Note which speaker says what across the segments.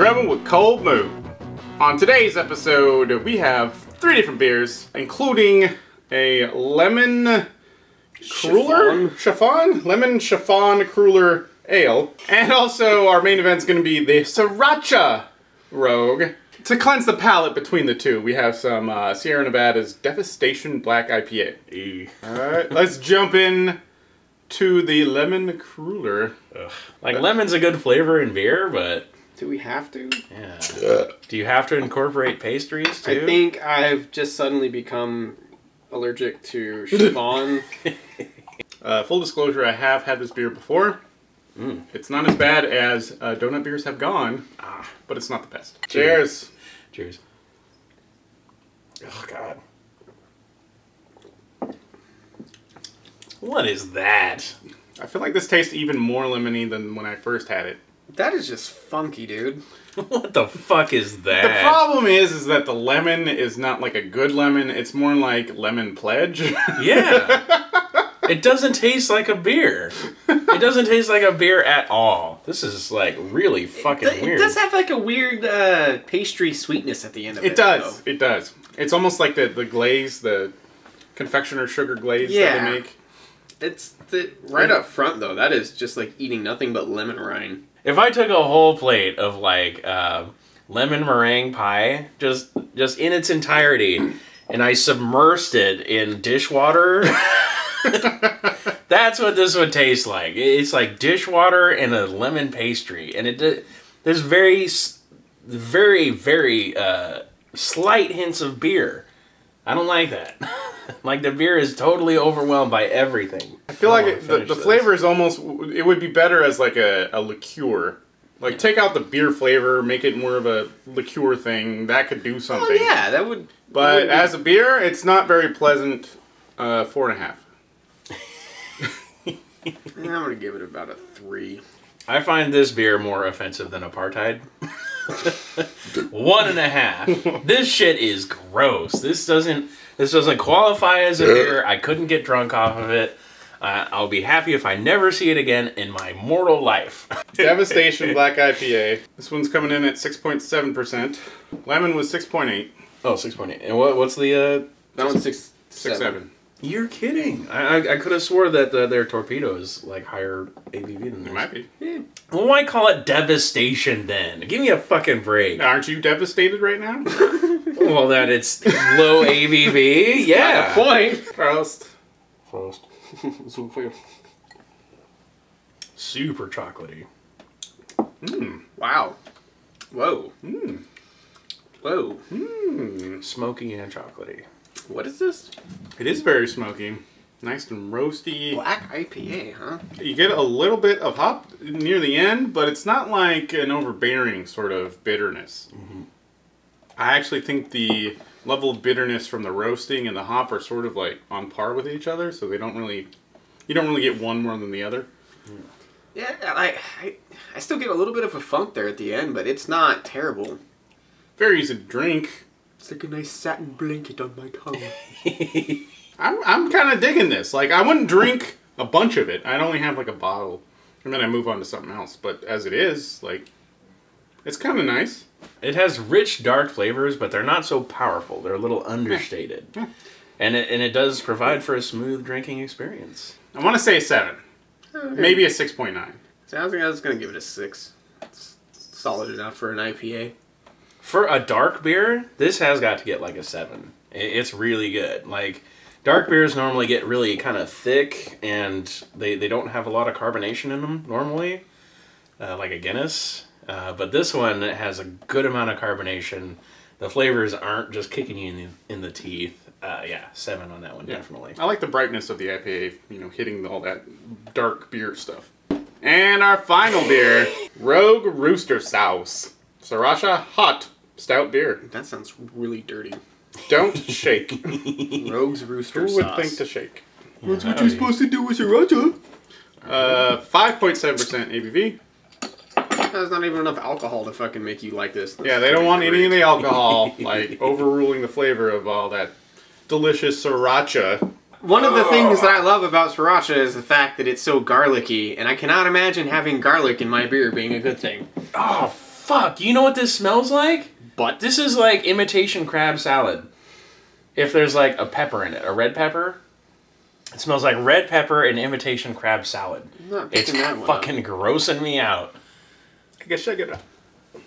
Speaker 1: Grubbing with Cult Moo. On today's episode, we have three different beers, including a lemon cruller, chiffon, lemon chiffon cruller ale, and also our main event's going to be the Sriracha Rogue. To cleanse the palate between the two, we have some uh, Sierra Nevada's Devastation Black IPA. All right, let's jump in to the lemon cruller.
Speaker 2: Like lemon's a good flavor in beer, but
Speaker 3: Do we have to?
Speaker 2: yeah. Do you have to incorporate pastries too?
Speaker 3: I think I've just suddenly become allergic to chiffon.
Speaker 1: Uh, full disclosure, I have had this beer before.
Speaker 2: Mm.
Speaker 1: It's not as bad as uh, donut beers have gone, but it's not the best. Cheers.
Speaker 2: Cheers. Oh God. What is that?
Speaker 1: I feel like this tastes even more lemony than when I first had it.
Speaker 3: That is just funky, dude.
Speaker 2: What the fuck is that?
Speaker 1: The problem is, is that the lemon is not like a good lemon. It's more like lemon pledge.
Speaker 2: Yeah. it doesn't taste like a beer. It doesn't taste like a beer at all. This is like really fucking
Speaker 3: It,
Speaker 2: weird.
Speaker 3: It does have like a weird uh, pastry sweetness at the end of it.
Speaker 1: it does.
Speaker 3: though.
Speaker 1: It does. It's almost like the the glaze, the confectioner sugar glaze that
Speaker 3: Yeah.
Speaker 1: they make.
Speaker 3: It's the, right up front though. That is just like eating nothing but lemon rind.
Speaker 2: If I took a whole plate of like uh, lemon meringue pie, just just in its entirety, and I submersed it in dishwater, that's what this would taste like. It's like dishwater and a lemon pastry, and it there's very very very uh, slight hints of beer. I don't like that. like the beer is totally overwhelmed by everything.
Speaker 1: I feel like it, the, the flavor is almost. It would be better as like a, a liqueur. Like take out the beer flavor, make it more of a liqueur thing. That could do something.
Speaker 3: Oh yeah, that would.
Speaker 1: But
Speaker 3: would be-
Speaker 1: as a beer, it's not very pleasant. Uh, four and a half.
Speaker 3: I'm gonna give it about a three.
Speaker 2: I find this beer more offensive than apartheid. One and a half. This shit is gross. This doesn't. This doesn't qualify as a beer. I couldn't get drunk off of it. Uh, I'll be happy if I never see it again in my mortal life.
Speaker 1: Devastation Black IPA. This one's coming in at six point seven percent. Lemon was six point eight.
Speaker 2: Oh, 6.8. And what, what's the? Uh,
Speaker 3: That one's six,
Speaker 1: Six seven.
Speaker 2: You're kidding. I, I, I could have swore that uh, their torpedo is like higher ABV than
Speaker 1: It might be.
Speaker 2: Well, why call it devastation then? Give me a fucking break.
Speaker 1: Aren't you devastated right now?
Speaker 2: well, that it's low ABV. Yeah.
Speaker 3: Point.
Speaker 1: Prost.
Speaker 2: Frost. Super chocolatey. Mmm.
Speaker 3: Wow. Whoa.
Speaker 1: Mm.
Speaker 3: Whoa.
Speaker 1: Mm.
Speaker 2: Smoky and chocolatey.
Speaker 3: What is this?
Speaker 1: It is very smoky. Nice and roasty.
Speaker 3: Black IPA, huh?
Speaker 1: You get a little bit of hop near the end, but it's not like an overbearing sort of bitterness. Mm-hmm. I actually think the level of bitterness from the roasting and the hop are sort of like on par with each other, so they don't really, you don't really get one more than the other. Mm.
Speaker 3: Yeah, I, I, I still get a little bit of a funk there at the end, but it's not terrible.
Speaker 1: Very easy to drink.
Speaker 3: It's like a nice satin blanket on my tongue.
Speaker 1: I'm, I'm kind of digging this. Like, I wouldn't drink a bunch of it. I'd only have like a bottle, and then I move on to something else. But as it is, like, it's kind of nice.
Speaker 2: It has rich, dark flavors, but they're not so powerful. They're a little eh. understated. Eh. and, it, and it does provide for a smooth drinking experience.
Speaker 1: I want to say a seven, oh, maybe a six point nine.
Speaker 3: So I was, I was gonna give it a six. It's solid enough for an IPA.
Speaker 2: For a dark beer, this has got to get like a seven. It's really good. Like, dark beers normally get really kind of thick and they, they don't have a lot of carbonation in them normally, uh, like a Guinness. Uh, but this one has a good amount of carbonation. The flavors aren't just kicking you in the, in the teeth. Uh, yeah, seven on that one, definitely.
Speaker 1: I like the brightness of the IPA, you know, hitting all that dark beer stuff. And our final beer, Rogue Rooster Sauce. Sriracha Hot Stout Beer.
Speaker 3: That sounds really dirty.
Speaker 1: Don't shake.
Speaker 3: Rogue's Rooster
Speaker 1: Who would
Speaker 3: sauce.
Speaker 1: think to shake?
Speaker 3: That's what you're supposed to do with sriracha.
Speaker 1: Uh, 5.7% ABV.
Speaker 3: There's not even enough alcohol to fucking make you like this.
Speaker 1: Yeah, they don't want any of the alcohol, like overruling the flavor of all that delicious sriracha.
Speaker 3: One of the things that I love about sriracha is the fact that it's so garlicky, and I cannot imagine having garlic in my beer being a good thing.
Speaker 2: Oh, fuck, you know what this smells like?
Speaker 3: But
Speaker 2: This is like imitation crab salad. If there's like a pepper in it, a red pepper, it smells like red pepper and imitation crab salad.
Speaker 3: I'm not
Speaker 2: It's
Speaker 3: picking that one
Speaker 2: fucking grossing me out.
Speaker 1: I guess check it out.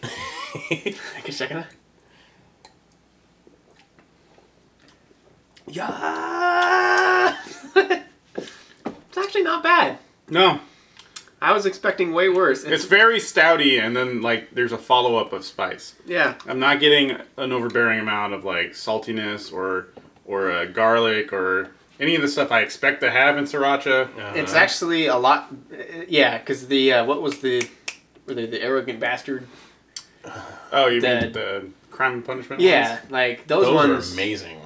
Speaker 3: I guess I can. Yeah. it's actually not bad.
Speaker 1: No,
Speaker 3: I was expecting way worse.
Speaker 1: it's very stouty, and then like there's a follow up of spice.
Speaker 3: yeah.
Speaker 1: I'm not getting an overbearing amount of like saltiness or or uh, garlic or any of the stuff I expect to have in sriracha.
Speaker 3: It's
Speaker 2: Uh-huh.
Speaker 3: actually a lot. uh, Yeah, because the uh, what was the were they the arrogant bastard?
Speaker 1: Oh, you
Speaker 3: The-
Speaker 1: mean the crime and punishment?
Speaker 3: Yeah, like those,
Speaker 2: Those
Speaker 3: ones.
Speaker 2: are amazing.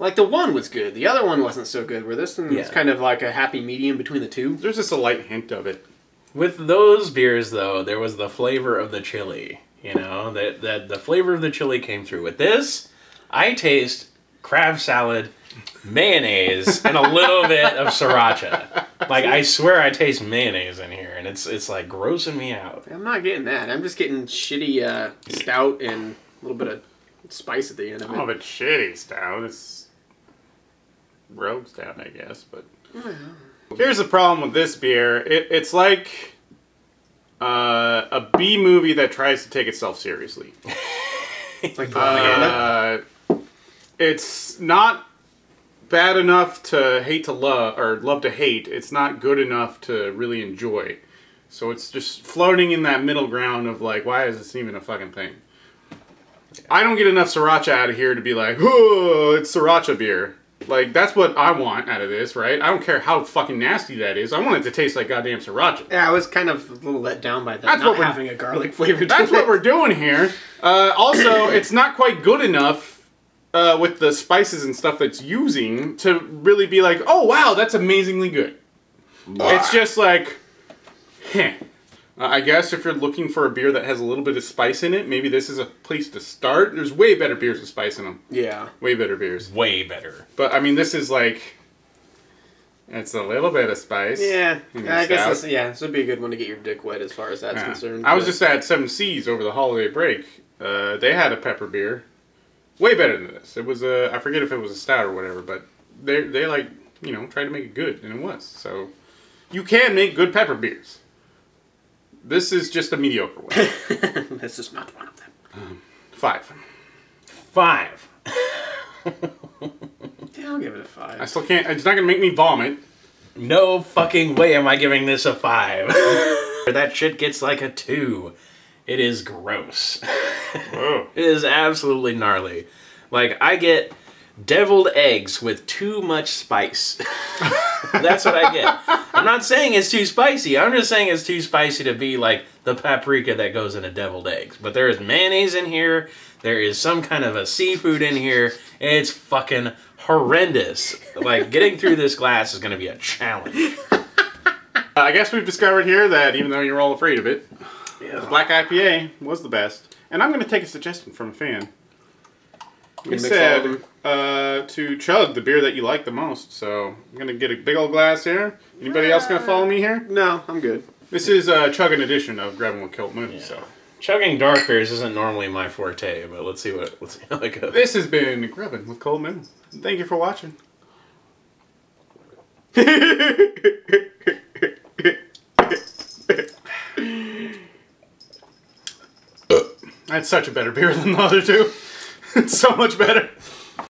Speaker 3: Like the one was good. The other one wasn't so good. Where this one was
Speaker 2: Yeah.
Speaker 3: kind of like a happy medium between the two.
Speaker 1: There's just a light hint of it.
Speaker 2: With those beers, though, there was the flavor of the chili. You know, that the, the flavor of the chili came through. With this, I taste crab salad, mayonnaise, and a little bit of sriracha. Like I swear, I taste mayonnaise in here, and it's it's like grossing me out.
Speaker 3: I'm not getting that. I'm just getting shitty uh, stout and a little bit of spice at the end of it.
Speaker 1: Oh, but shitty stout. It's rogue stout, I guess. But here's the problem with this beer. It, it's like uh, a B movie that tries to take itself seriously.
Speaker 3: like propaganda.
Speaker 1: Uh, it's not bad enough to hate to love or love to hate. It's not good enough to really enjoy. So it's just floating in that middle ground of like, why is this even a fucking thing? I don't get enough sriracha out of here to be like, oh, it's sriracha beer. Like that's what I want out of this, right? I don't care how fucking nasty that is. I want it to taste like goddamn sriracha.
Speaker 3: yeah, I was kind of a little let down by that.
Speaker 1: That's
Speaker 3: not
Speaker 1: what we're-
Speaker 3: having a garlic flavor.
Speaker 1: That's what we're doing here. Uh, also, it's not quite good enough uh, with the spices and stuff that's using to really be like, oh wow, that's amazingly good. It's just like, heh. Uh, I guess if you're looking for a beer that has a little bit of spice in it, maybe this is a place to start. There's way better beers with spice in them.
Speaker 3: Yeah.
Speaker 1: Way better beers.
Speaker 2: Way better.
Speaker 1: But I mean, this is like, it's a little bit of spice.
Speaker 3: Yeah, I guess this, yeah, this would be a good one to get your dick wet as far as that's
Speaker 1: Yeah.
Speaker 3: concerned.
Speaker 1: I was
Speaker 3: but-
Speaker 1: just at Seven Seas over the holiday break. Uh, they had a pepper beer, way better than this. It was a I forget if it was a stout or whatever, but they they like you know tried to make it good, and it was. So you can make good pepper beers. This is just a mediocre one.
Speaker 3: this is not one of them.
Speaker 1: Um, five.
Speaker 2: Five.
Speaker 3: Yeah, I'll give it a five.
Speaker 1: I still can't. It's not gonna make me vomit.
Speaker 2: No fucking way am I giving this a five. that shit gets like a two. It is gross. It is absolutely gnarly. Like I get deviled eggs with too much spice. That's what I get. I'm not saying it's too spicy. I'm just saying it's too spicy to be like the paprika that goes in a deviled eggs. But there is mayonnaise in here. There is some kind of a seafood in here. It's fucking horrendous. Like getting through this glass is going to be a challenge.
Speaker 1: Uh, I guess we've discovered here that even though you're all afraid of it, the black IPA was the best. And I'm going to take a suggestion from a fan. He
Speaker 3: mix all of
Speaker 1: said uh, to chug the beer that you like the most. So I'm going to get a big old glass here. Anybody else going to follow me here?
Speaker 3: No, I'm good.
Speaker 1: This is a chugging edition of Grubbing with Cult Moo. So
Speaker 2: Chugging dark beers isn't normally my forte, but let's see what let's see how it goes.
Speaker 1: this has been Grubbing with Cult Moo. Thank you for watching. That's such a better beer than the other two. It's so much better.